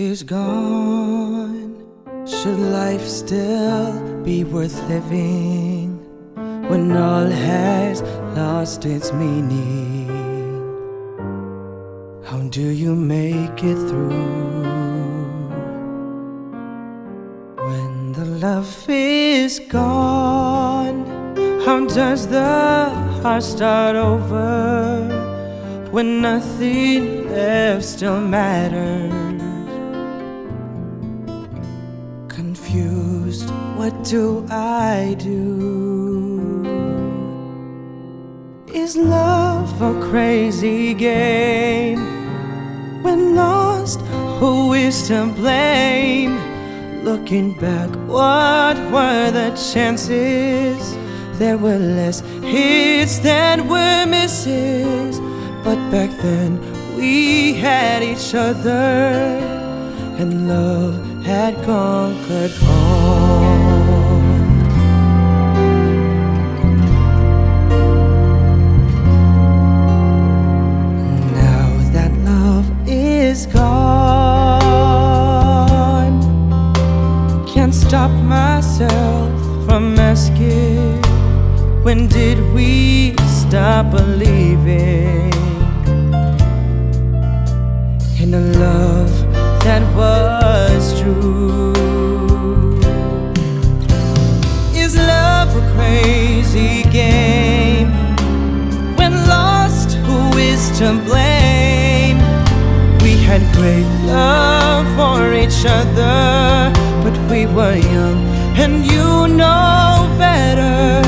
is gone, should life still be worth living when all has lost its meaning? How do you make it through when the love is gone? How does the heart start over when nothing left still matters? Confused, what do I do? Is love a crazy game? When lost, who is to blame? Looking back, what were the chances? There were less hits than were misses. But back then, we had each other, and love had conquered all. Now that love is gone, can't stop myself from asking when did we stop believing in a love that was true? Is love a crazy game? When lost, who is to blame? We had great love for each other, but we were young, and you know better.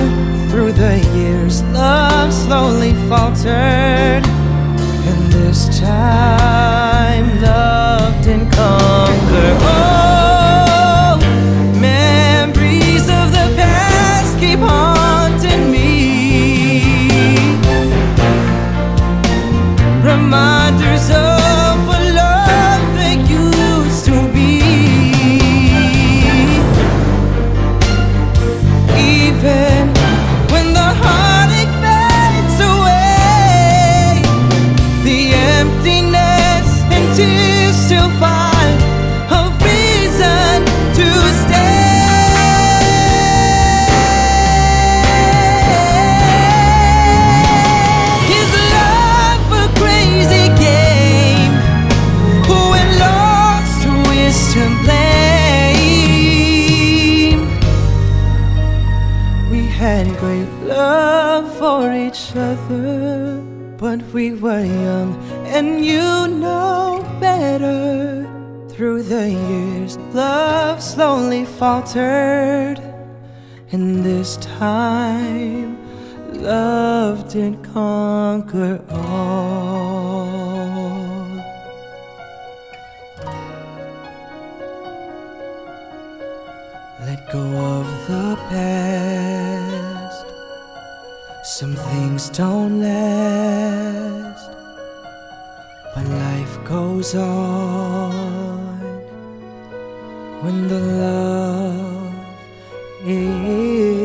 Through the years, love slowly faltered, Of love for each other, but we were young, and you know better. Through the years, love slowly faltered, and this time, love did conquer all. Let go of the past. Some things don't last, but life goes on. When the love is